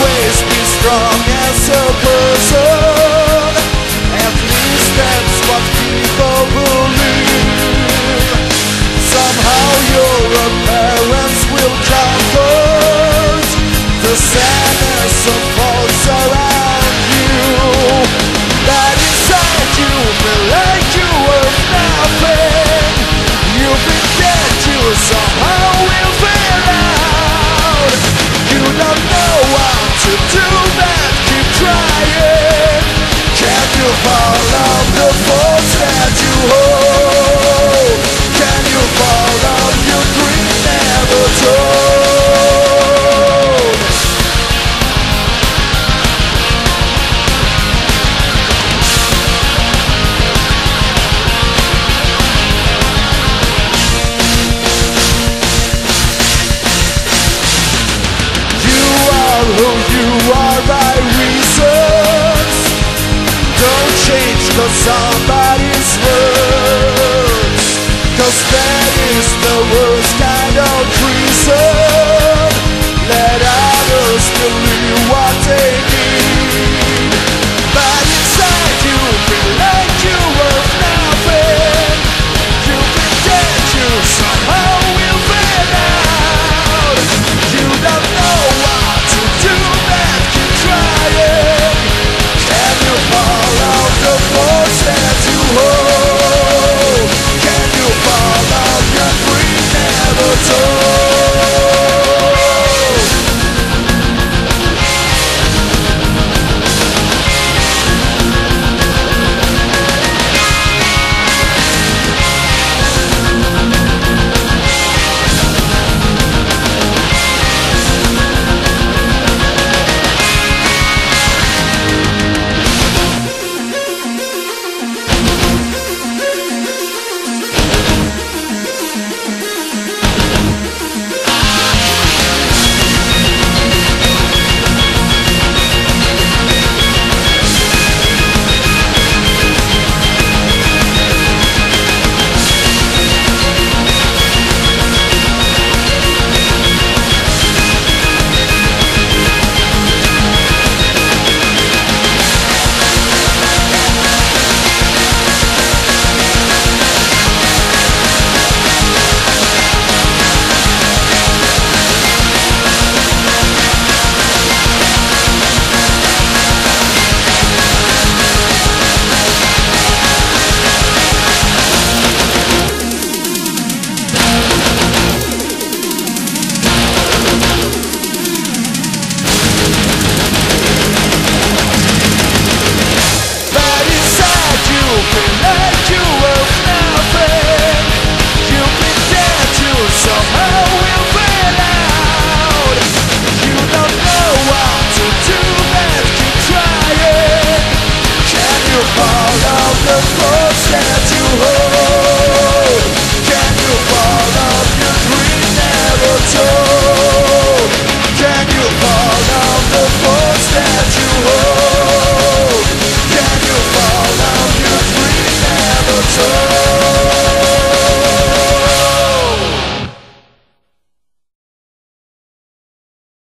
always be strong as a person. At least that's what people believe. Somehow your appearance will comfort the sadness of thoughts around you. That inside you feel like you were nothing. You forget you somehow will feel out. You don't know what to do, but keep trying. Can you follow the thoughts somebody's words. Cause that is the worst